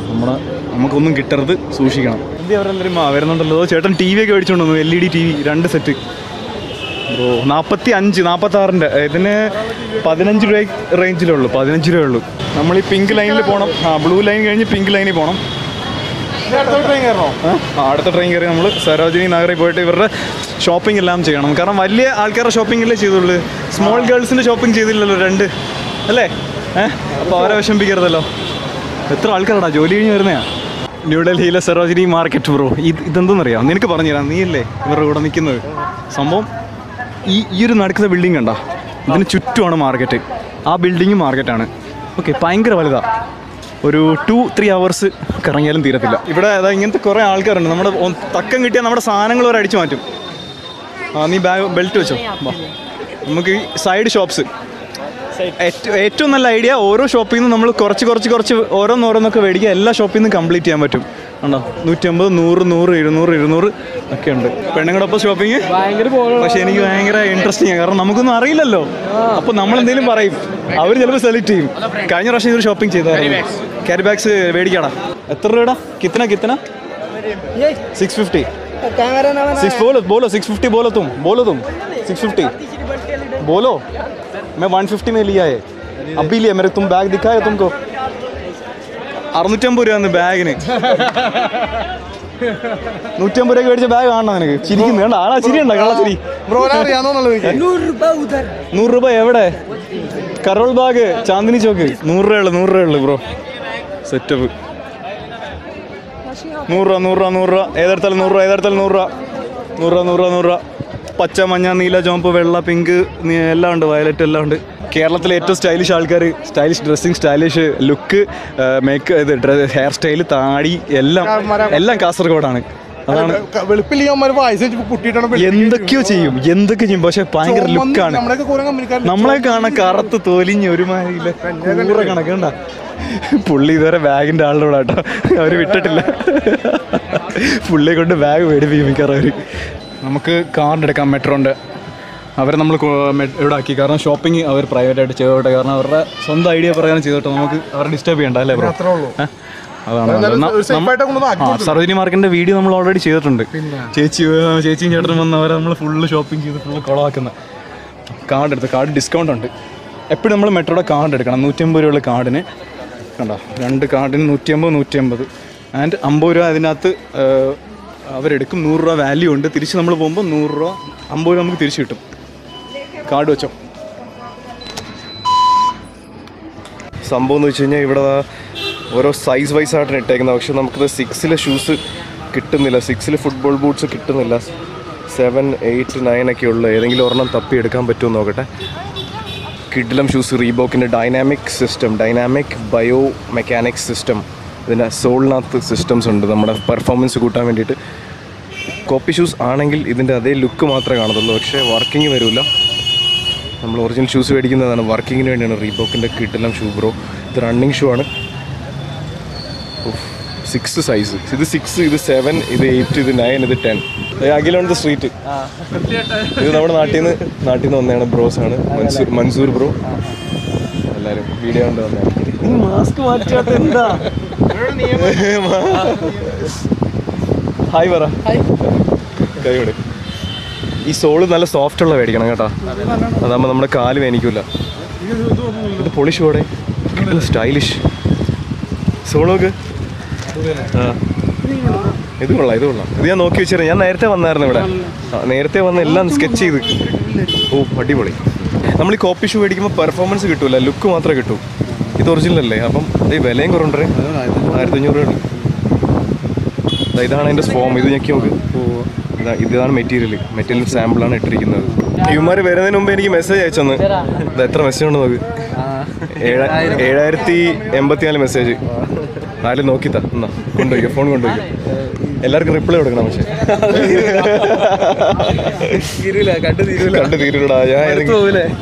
നമ്മുടെ നമുക്കൊന്നും കിട്ടരുത്. സൂക്ഷിക്കണം. എന്ത് അവരെന്തെങ്കിലും വരുന്നുണ്ടല്ലോ. ചേട്ടൻ ടി വി ഒക്കെ മേടിച്ചുകൊണ്ട് L E D T V രണ്ട് സെറ്റ് ബ്രോ നാൽപ്പത്തി അഞ്ച് നാൽപ്പത്തി ആറിന്റെ ഇതിന് പതിനഞ്ച് രൂപ റേഞ്ചിലേ ഉള്ളൂ പതിനഞ്ച് രൂപ ഉള്ളൂ. നമ്മൾ ഈ പിങ്ക് ലൈനിൽ പോകണം ആ ബ്ലൂ ലൈൻ കഴിഞ്ഞ് പിങ്ക് ലൈനിൽ പോകണം അടുത്ത ട്രെയിൻ കയറി നമ്മൾ സരോജിനി നഗറിൽ പോയിട്ട് ഇവരുടെ ഷോപ്പിംഗ് എല്ലാം ചെയ്യണം. കാരണം വലിയ ആൾക്കാരുടെ ഷോപ്പിംഗ് അല്ലേ ചെയ്തുള്ളൂ. സ്മോൾ ഗേൾസിന്റെ ഷോപ്പിംഗ് ചെയ്തില്ലല്ലോ രണ്ട്. അല്ലേ? ഏഹ് അപ്പോൾ അവരെ വിഷമിപ്പിക്കരുതല്ലോ. എത്ര ആൾക്കാരടാ? ജോലി കഴിഞ്ഞ് വരുന്നതാണ് ന്യൂഡൽഹിയിലെ സരോജിനി മാർക്കറ്റ് ബ്രോ ഇത് ഇതെന്തെന്നറിയാം? നിനക്ക് പറഞ്ഞുതരാം. നീയല്ലേ ഇവരുടെ കൂടെ നിൽക്കുന്നത്? സംഭവം ഈ ഈ ഒരു നടക്കുന്ന ബിൽഡിംഗ് കണ്ട? ഇതിന് ചുറ്റുമാണ് മാർക്കറ്റ് ആ ബിൽഡിങ്ങും മാർക്കറ്റാണ് ഓക്കെ ഭയങ്കര വലുതാണ് ഒരു ടു ത്രീ അവേഴ്സ് കറങ്ങിയാലും തീരത്തില്ല. ഇവിടെ അതാ ഇങ്ങനത്തെ കുറേ ആൾക്കാരുണ്ട്. നമ്മുടെ തക്കം കിട്ടിയാൽ നമ്മുടെ സാധനങ്ങൾ വരെ അടിച്ചു മാറ്റും. ആ നീ ബാഗ് ബെൽറ്റ് വെച്ചോ? നമുക്ക് ഈ സൈഡ് ഷോപ്സ് ഏറ്റവും നല്ല ഐഡിയ ഓരോ ഷോപ്പിൽ നിന്ന് നമ്മൾ കുറച്ച് കുറച്ച് കുറച്ച് ഓരോന്നോരോന്നൊക്കെ മേടിക്കുക എല്ലാ ഷോപ്പിൽ നിന്നും കംപ്ലീറ്റ് ചെയ്യാൻ പറ്റും. ഉണ്ടോ നൂറ്റമ്പത് നൂറ് നൂറ് ഇരുന്നൂറ് ഇരുന്നൂറ് ഒക്കെ ഉണ്ട് പെണ്ണുങ്ങളൊപ്പം ഷോപ്പിംഗ് ഭയങ്കര പോലുള്ള പക്ഷെ എനിക്ക് ഭയങ്കര ഇൻട്രസ്റ്റിംഗ് കാരണം നമുക്കൊന്നും അറിയില്ലല്ലോ അപ്പൊ നമ്മൾ എന്തെങ്കിലും പറയും അവർ ചിലപ്പോൾ സെലക്ട് ചെയ്യും കഴിഞ്ഞ പ്രാവശ്യം ഇതൊരു ഷോപ്പിംഗ് ചെയ്തായിരുന്നു ക്യാരി ബാഗ്സ് മേടിക്കാടാ എത്ര രൂപയുടെ കിത്തന കിത്തന സിക്സ് ഫിഫ്റ്റി सिक्स बोलो बोलो सिक्स फिफ्टी बोलो तुम बोलो तुम सिक्स फिफ्टी बोलो मैं वन फिफ्टी में लिया है अभी लिया मेरे तुम बैग दिखाया तुमको അറുന്നൂറ്റമ്പത് രൂപ ബാഗിന്. നൂറ്റമ്പത് രൂപ മേടിച്ച ബാഗ് കാണണം നിനക്ക്? ചിരിക്കുന്നു. വേണ്ട ആളാ ചിരി ഉണ്ടോ കള്ള ചിരി. നൂറ് രൂപ എവിടെ? കരോൾ ബാഗ് ചാന്ദിനി ചോക്ക്. നൂറ് രൂപ ഉള്ളു നൂറ് രൂപ ഉള്ളു ബ്രോ. സെറ്റപ്പ് നൂറ് രൂപ നൂറ് രൂപ നൂറ് രൂപ. ഏതെടുത്താലും നൂറ് രൂപ ഏതെടുത്താലും നൂറ് രൂപ. നൂറ് രൂപ നൂറ് രൂപ നൂറ് രൂപ. പച്ച മഞ്ഞ നീല ചുവപ്പ് വെള്ള പിങ്ക് എല്ലാം ഉണ്ട് വയലറ്റ് എല്ലാം ഉണ്ട്. കേരളത്തിലെ ഏറ്റവും സ്റ്റൈലിഷ് ആൾക്കാർ stylish dressing stylish look make ഇത് ഹെയർ സ്റ്റൈൽ താടി എല്ലാം എല്ലാം കാസർഗോഡാണ്. അതാണ്. എന്തൊക്കെയോ ചെയ്യും എന്തൊക്കെ ചെയ്യും പക്ഷെ ഭയങ്കര ലുക്കാണ് നമ്മളെ കാണാൻ കറുത്ത് തോലിഞ്ഞ് ഒരുമാതിരിയില്ല? കൂറ കണക്കണ്ട പുള്ളി ഇതുവരെ ബാഗിന്റെ ആളുടെ കൂടെ കേട്ടോ അവർ വിട്ടിട്ടില്ല. പുള്ളിയെ കൊണ്ട് ബാഗ് മേടിപ്പിക്കും മിക്കവാറും അവർ. നമുക്ക് കാർഡ് എടുക്കാം മെട്രോ ഉണ്ട്. അവരെ നമ്മൾ ഇവിടെ ആക്കി കാരണം ഷോപ്പിംഗ് അവർ പ്രൈവറ്റ് ആയിട്ട് ചെയ്തോട്ടെ. കാരണം അവരുടെ സ്വന്തം ഐഡിയ പ്രകാരം ചെയ്തോട്ടെ. നമുക്ക് അവരെ ഡിസ്റ്റർബ് ചെയ്യണ്ട അല്ലേ അതാണ് സരോജിനി മാർക്കിന്റെ വീഡിയോ നമ്മൾ ഓൾറെഡി ചെയ്തിട്ടുണ്ട്. ചേച്ചി ചേച്ചി ചേച്ചിയും ചേട്ടനും വന്ന് അവരെ നമ്മൾ ഫുള്ള് ഷോപ്പിംഗ് ചെയ്ത് ഫുള്ള് കുളമാക്കുന്ന കാർഡ് എടുത്ത്. കാർഡ് ഡിസ്കൗണ്ട് ഉണ്ട്. എപ്പോഴും നമ്മൾ മെട്രോയുടെ കാർഡ് എടുക്കണം. നൂറ്റമ്പത് രൂപയുള്ള കാർഡിന് കണ്ടോ? രണ്ട് കാർഡിന് നൂറ്റിയമ്പത് നൂറ്റിയമ്പത്. ആൻഡ് അമ്പത് രൂപ അതിനകത്ത് അവരെടുക്കും. നൂറ് രൂപ വാല്യൂ ഉണ്ട്. തിരിച്ച് നമ്മൾ പോകുമ്പോൾ നൂറ് രൂപ അമ്പത് രൂപ നമുക്ക് തിരിച്ച് കിട്ടും. കാർഡ് വെച്ചോ. സംഭവം എന്ന് വെച്ച് കഴിഞ്ഞാൽ ഇവിടെ ഓരോ സൈസ് വൈസ് ആയിട്ടാണ് ഇട്ടേക്കുന്നത്. പക്ഷെ നമുക്കത് സിക്സിലെ ഷൂസ് കിട്ടുന്നില്ല. സിക്സിൽ ഫുട്ബോൾ ബൂട്ട്സ് കിട്ടുന്നില്ല. സെവൻ എയ്റ്റ് നയൻ ഒക്കെ ഉള്ളു. ഏതെങ്കിലും ഒരെണ്ണം തപ്പി എടുക്കാൻ പറ്റുമോ നോക്കട്ടെ. കിഡിലം shoes റീബോക്കിന്റെ dynamic system dynamic biomechanics system ഇതിന്റെ സോളിനകത്ത് സിസ്റ്റംസ് ഉണ്ട്. നമ്മുടെ പെർഫോമൻസ് കൂട്ടാൻ വേണ്ടിയിട്ട്. കോപ്പി ഷൂസ് ആണെങ്കിൽ ഇതിന്റെ അതേ ലുക്ക് മാത്രമേ കാണത്തുള്ളൂ. പക്ഷേ വർക്കിംഗ് വരില്ല നമ്മൾ ഒറിജിനൽ ഷൂസ് മേടിക്കുന്നതാണ്. വർക്കിങ്ങിന് വേണ്ടിയാണ് റീബോക്കിന്റെ കിട്ടെല്ലാം ഷൂ ബ്രോ ഇത് റണ്ണിങ് ഷൂ ആണ്. സിക്സ് സൈസ് ഇത് സിക്സ് ഇത് സെവൻ ഇത് എയ്റ്റ് ഇത് നയൻ ഇത് ടെൻ അഖിലാണ് ദ സ്ട്രീറ്റ് ഇത് നമ്മുടെ നാട്ടിൽ നിന്ന് നാട്ടിൽ നിന്ന് വന്നതാണ് ബ്രോസ് ആണ് മൻസൂർ മൻസൂർ ബ്രോ എല്ലാവരും വീഡിയോ കണ്ട് വന്നതാണ്. മാസ്ക് മാറ്റാത്ത എന്താ ഹായ് പറ കൈയോട് ഈ സോൾ നല്ല സോഫ്റ്റ് ഉള്ള മേടിക്കണം കേട്ടോ. അതാകുമ്പോൾ നമ്മുടെ കാൽ വേനിക്കില്ല ഇത് പൊളിഷ് കൂടെ സ്റ്റൈലിഷ് സോളോക്ക് നോക്ക്. ഇത് കൊള്ളാം ഇത് കൊള്ളാം. ഇത് ഞാൻ നോക്കി വെച്ചിരുന്നു. ഞാൻ നേരത്തെ വന്നായിരുന്നു ഇവിടെ. നേരത്തെ വന്ന് എല്ലാം സ്കെച്ച് ചെയ്ത്. ഓ അടിപൊളി. നമ്മൾ ഈ കോപ്പി ഷൂ മേടിക്കുമ്പോൾ പെർഫോമൻസ് കിട്ടൂല. ലുക്ക് മാത്രമേ കിട്ടൂ. ഇത് ഒറിജിനൽ അല്ലേ? അപ്പം ഈ വിലയും കുറവുണ്ടേ ആയിരത്തി അഞ്ഞൂറ്. രൂപ ദാ ഇതാണ് അതിന്റെ ഫോം. ഇത് ഞെക്കി നോക്ക്. ഇതാ ഇതാണ് മെറ്റീരിയൽ മെറ്റീരിയൽ സാമ്പിളാണ് ഇട്ടിരിക്കുന്നത്. ഇവന്മാർ വരുന്നതിന് മുമ്പ് എനിക്ക് മെസ്സേജ് അയച്ചെന്ന്. ഇത്. എത്ര മെസ്സേജ് ഉണ്ട് നോക്ക്. ഏഴ- ഏഴായിരത്തി എൺപത്തിനാല് മെസ്സേജ് ആരും നോക്കിത്താ എന്നാ കൊണ്ടുപോയിക്കോ ഫോൺ കൊണ്ടുപോയിക്കോ. എല്ലാവർക്കും റിപ്ലൈ കൊടുക്കണം പക്ഷേ. കണ്ടു തീരൂല. കണ്ടു തീരുടാ ഞാൻ?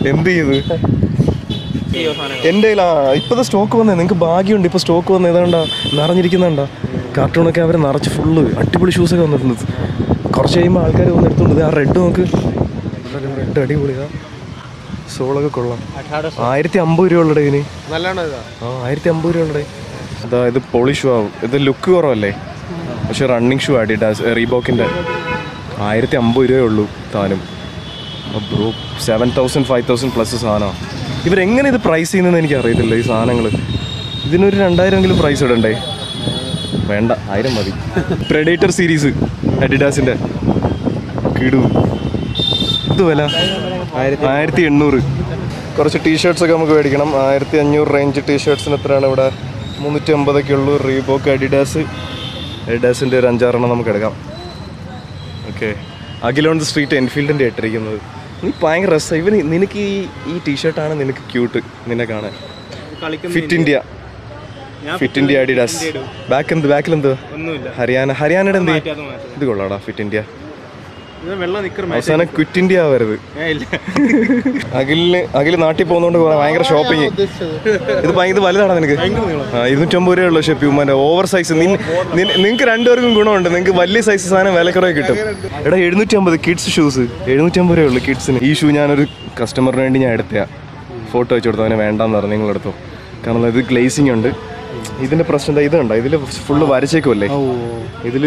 എന്ത് ചെയ്ത്? എന്റെ കയ്യിൽ ഇപ്പോഴത്തെ സ്റ്റോക്ക് വന്നേ. നിങ്ങൾക്ക് ഭാഗ്യമുണ്ട്. ഇപ്പോൾ സ്റ്റോക്ക് വന്നത് ഏതാണ്ടാ നിറഞ്ഞിരിക്കുന്നുണ്ടാ. കാർട്ടൂണൊക്കെ അവർ നിറച്ച് ഫുള്ള് അടിപൊളി ഷൂസ് ഒക്കെ വന്നിട്ടുണ്ട്. കുറച്ച് കഴിയുമ്പോൾ ആൾക്കാർ വന്ന് എടുത്തുകൊണ്ട് ആ റെഡ് നോക്ക്. റെഡ് അടിപൊളിയാ സോളൊക്കെ കൊള്ളാം. ആയിരത്തി അമ്പത് രൂപ ഉള്ളടേ ഇതിന്. ഇതാ. ആ ആയിരത്തി അമ്പത് രൂപ ഉള്ളടേ അതാ ഇത് പോളിഷ് ആവും ഇത് ലുക്ക് കുറവല്ലേ? പക്ഷെ റണ്ണിങ് ഷൂ അഡിഡാസ് റീബോക്കിന്റെ ആയിരത്തി അമ്പത് രൂപയേ ഉള്ളൂ താനും. Bro seven thousand five thousand plus സാധനമാണ് ഇവരെങ്ങനെ ഇത് പ്രൈസ് ചെയ്യുന്നതെന്ന് എനിക്ക് അറിയത്തില്ല ഈ സാധനങ്ങൾ ഇതിനൊരു രണ്ടായിരമെങ്കിലും പ്രൈസ് ഇടണ്ടേ? വേണ്ട ആയിരം മതി. പ്രെഡേറ്റർ സീരീസ് അഡിഡാസിന്റെ കിടു. ഇത് വില? ആയിരത്തി എണ്ണൂറ് കുറച്ച് ടീഷർട്സ് ഒക്കെ നമുക്ക് മേടിക്കണം. ആയിരത്തി അഞ്ഞൂറ് റേഞ്ച് ടീഷർട്സിന് എത്രയാണ് ഇവിടെ? മുന്നൂറ്റി അമ്പതൊക്കെ ഉള്ളൂ. റീബോക്ക് അഡിഡാസ് അഡിഡാസിന്റെ ഒരു അഞ്ചാറെണ്ണം നമുക്ക് എടുക്കാം. ഓക്കെ അഖിലോൺ സ്ട്രീറ്റ് എൻഫീൽഡിന്റെ ഇട്ടിരിക്കുന്നത് നീ ഭയങ്കര രസം. ഇവന് നിനക്ക് ഈ ഈ ടീഷർട്ടാണ് നിനക്ക് ക്യൂട്ട് നിന്നെ കാണാൻ. Fit India fit India Adidas back എന്ത് ബാക്കിൽ എന്ത് ഹരിയാന ഹരിയാനയുടെ എന്ത്. ഇത് കൊള്ളാടാ ഫിറ്റ് ഇന്ത്യ അവസാനം ക്വിറ്റ് ഇന്ത്യ ആവരുത്. ഇല്ല. അഖിലിന് അഖിൽ നാട്ടിൽ പോകുന്നോണ്ട് ഭയങ്കര ഷോപ്പിങ് ഇത് ഭയങ്കര ഇത് വലുതാണ് നിനക്ക്? ഇരുന്നൂറ്റമ്പത് രൂപ ഉള്ളു പക്ഷേ പ്യൂമാന്റെ ഓവർ സൈസ് നിങ്ങൾക്ക് രണ്ടുപേർക്കും ഗുണമുണ്ട്. നിങ്ങൾക്ക് വലിയ സൈസ് സാധനം വിലക്കുറവ് കിട്ടും. എടാ എഴുന്നൂറ്റമ്പത് കിഡ്സ് ഷൂസ് എഴുന്നൂറ്റമ്പത് രൂപ ഉള്ളു കിഡ്സിന് ഈ ഷൂ ഞാനൊരു കസ്റ്റമറിന് വേണ്ടി ഞാൻ എടുത്തയാ. ഫോട്ടോ വെച്ചു കൊടുത്തു അവനെ വേണ്ടെന്ന് പറഞ്ഞു നിങ്ങളെടുത്തു. കാരണം ഇത് ഗ്ലേസിംഗ് ഉണ്ട്. ഇതിന്റെ പ്രശ്നം ഇത് ഇതുണ്ടോ? ഇതിൽ ഫുള്ള് വരച്ചേക്കുമല്ലേ ഇതിൽ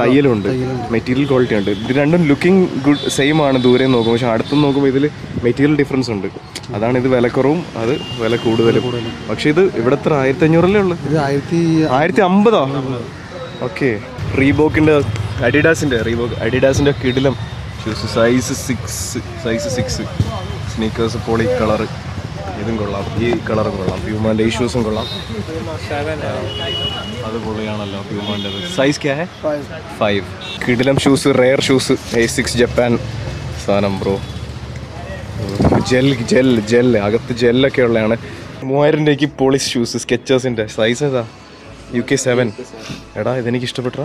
തയ്യലുണ്ട്. മെറ്റീരിയൽ ക്വാളിറ്റി ഉണ്ട്. ഇത് രണ്ടും ലുക്കിംഗ് ഗുഡ് സെയിം ആണ് ദൂരെ നോക്കും പക്ഷെ അടുത്തും നോക്കുമ്പോൾ ഇതിൽ മെറ്റീരിയൽ ഡിഫറൻസ് ഉണ്ട്. അതാണ് ഇത് വിലക്കുറവും അത് വില കൂടുതലും. പക്ഷെ ഇത് ഇവിടെ എത്ര ആയിരത്തി അഞ്ഞൂറല്ലേ ഉള്ളു ആയിരത്തി അമ്പതോ. ഓക്കെ. റീബോക്കിന്റെ അഡിഡാസിന്റെ റീബോക്ക് അഡിഡാസിന്റെ കിടിലം shoes size six size six sneakers poly colour ഇതും കൊള്ളാം. ഈ കളറും കൊള്ളാം. പ്യൂമാന്റെ ഈ ഷൂസും കൊള്ളാം. അത് പൊളിയാണല്ലോ പ്യൂമാന്റെ സൈസ് ക്യാ ഹേ ഫൈവ് കിടിലം shoes rare shoes A six Japan സാധനം ബ്രോ ജെൽ ജെൽ ജെൽ അകത്ത് ജെല്ലൊക്കെ ഉള്ളതാണ്. മൂവായിരം രൂപയ്ക്ക് പോളിസ് ഷൂസ് സ്കെച്ചേഴ്സിന്റെ സൈസ് ഏതാ? യു കെ സെവൻ എടാ ഇതെനിക്ക് ഇഷ്ടപ്പെട്ടോ?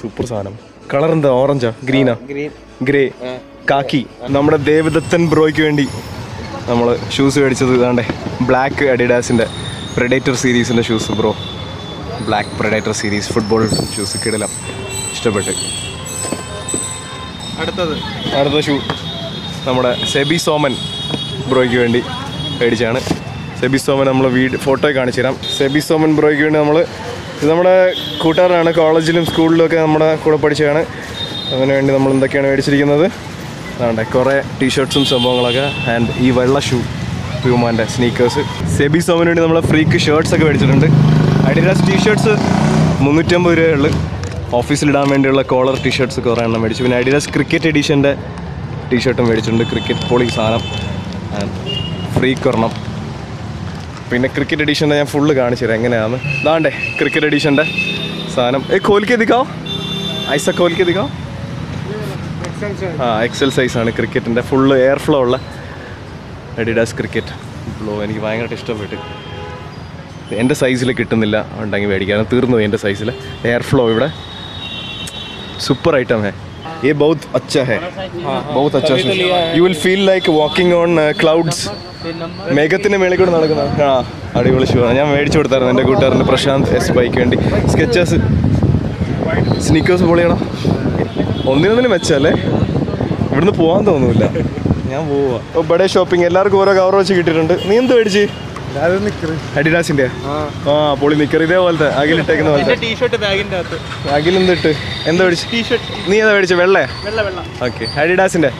സൂപ്പർ സാധനം. കളർ എന്താ? ഓറഞ്ചാ ഗ്രീനാ ഗ്രീൻ ഗ്രേ കാക്കി നമ്മുടെ ദേവദത്തൻ ബ്രോയ്ക്ക് വേണ്ടി നമ്മൾ ഷൂസ് മേടിച്ചത് ഇതാണ്ടേ ബ്ലാക്ക് അഡിഡാസിന്റെ പ്രെഡേറ്റർ സീരീസിന്റെ shoes bro. Black predator series football shoes കിടലം ഇഷ്ടപ്പെട്ട്. അടുത്തത്. അടുത്ത ഷൂ നമ്മുടെ സെബി സോമൻ ബ്രോയ്ക്ക് വേണ്ടി മേടിച്ചാണ്. സെബി സോമൻ നമ്മൾ വീട് ഫോട്ടോ കാണിച്ചു തരാം. സെബി സോമൻ ബ്രോയ്ക്ക് വേണ്ടി നമ്മൾ ഇത് നമ്മുടെ കൂട്ടുകാരനാണ് കോളേജിലും സ്കൂളിലും ഒക്കെ നമ്മുടെ കൂടെ പഠിച്ചതാണ്. അതിനു വേണ്ടി നമ്മൾ എന്തൊക്കെയാണ് മേടിച്ചിരിക്കുന്നത്? അതാണ്ട് കുറേ ടീഷർട്ട്സും സംഭവങ്ങളൊക്കെ ആൻഡ് ഈ വെള്ള ഷൂ പ്യൂമാന്റെ സ്നീക്കേഴ്സ് സെബി സോമിന് വേണ്ടി നമ്മൾ ഫ്രീക്ക് ഷർട്ട്സ് ഒക്കെ മേടിച്ചിട്ടുണ്ട്. അഡിഡാസ് ടീഷർട്ട്സ് മുന്നൂറ്റമ്പത് രൂപയുള്ളു ഓഫീസിലിടാൻ വേണ്ടിയുള്ള കോളർ ടീഷർട്ട്സ് കുറേ എണ്ണം മേടിച്ചു. പിന്നെ അഡിഡാസ് ക്രിക്കറ്റ് എഡീഷന്റെ ടീഷർട്ടും മേടിച്ചിട്ടുണ്ട്. ക്രിക്കറ്റ് പോളി സാധനം. ഫ്രീക്ക് ഒരെണ്ണം. പിന്നെ ക്രിക്കറ്റ് എഡീഷന്റെ ഞാൻ ഫുള്ള് കാണിച്ചു തരാം. എങ്ങനെയാണ് ദാണ്ടേ ക്രിക്കറ്റ് എഡീഷന്റെ സാധനം. ഏ ദിക്കാവോ ഐസ ദിക്കാവോ ആ എക്സൽ സൈസാണ് ക്രിക്കറ്റിൻ്റെ ഫുള്ള് എയർ ഫ്ലോ ഉള്ള അഡിഡാസ് ക്രിക്കറ്റ് ഫ്ലോ എനിക്ക് ഭയങ്കരമായിട്ട് ഇഷ്ടപ്പെട്ട് എൻ്റെ സൈസിൽ കിട്ടുന്നില്ല ഉണ്ടെങ്കിൽ മേടിക്കാൻ തീർന്നു പോയി എൻ്റെ സൈസിൽ എയർ ഫ്ലോ ഇവിടെ सुपर आइटम है ये बहुत अच्छा है बहुत अच्छा you will feel like walking on clouds മേഘത്തിന്റെ മേളിൽ കൂടെ നടക്കുന്ന ആ അടിപൊളി ഷൂ ഞാൻ മേടിച്ചു കൊടുത്തായിരുന്നു എൻ്റെ കൂട്ടുകാരൻ്റെ പ്രശാന്ത് എസ് ബൈക്ക് വേണ്ടി സ്കെച്ചേഴ്സ് സ്നീക്കേഴ്സ് പൊളിയണം ഒന്നിനൊന്നിനും മെച്ചല്ലേ ഇവിടുന്ന് പോകാൻ തോന്നൂല. ഞാൻ പോവാ. ബഡേ ഷോപ്പിംഗ് എല്ലാവർക്കും ഓരോ കവർ വെച്ച് കിട്ടിയിട്ടുണ്ട്. നീ എന്ത് മേടിച്ച്? അഡിഡാസിന്റെ ആ. പൊളി നിക്കർ ഇതേപോലത്തെ അഖിലിട്ടേക്കുന്ന പോലത്തെ. അഖിൽ എന്തിട്ട് എന്താ മേടിച്ചു? ടീഷർട്ട് നീ എന്താ മേടിച്ചു? വെള്ളേ? വെള്ള വെള്ള. ഓക്കെ. അഡിഡാസിന്റെ.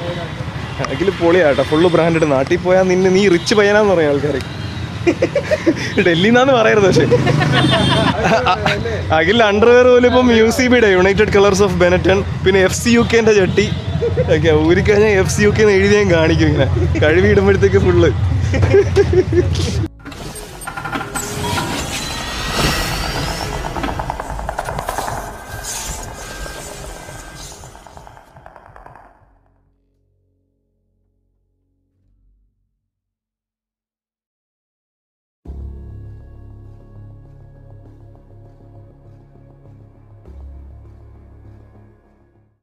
അഖിൽ പൊളിയാട്ടോ. ഫുള്ള് ബ്രാൻഡ് നാട്ടിൽ പോയാൽ നിന്നെ നീ റിച്ച് പയ്യനാന്ന് പറയാം ആൾക്കാർ <laughs> ഡൽഹിന്നാന്ന് പറയരുത് പക്ഷെ. <laughs> അഖിൽ അണ്ടർവെയർ പോലും ഇപ്പം യു സി ബിയുടെ യുണൈറ്റഡ് കളേഴ്സ് ഓഫ് ബെനറ്റൺ പിന്നെ എഫ് സി യു കെന്റെ ചട്ടി. ഒക്കെ ഊരിക്കഴിഞ്ഞാൽ എഫ് സി യു കെ എഴുതിയാൻ കാണിക്കും ഇങ്ങനെ. കഴുകി ഇടുമ്പോഴത്തേക്ക് ഫുള്ള് <laughs>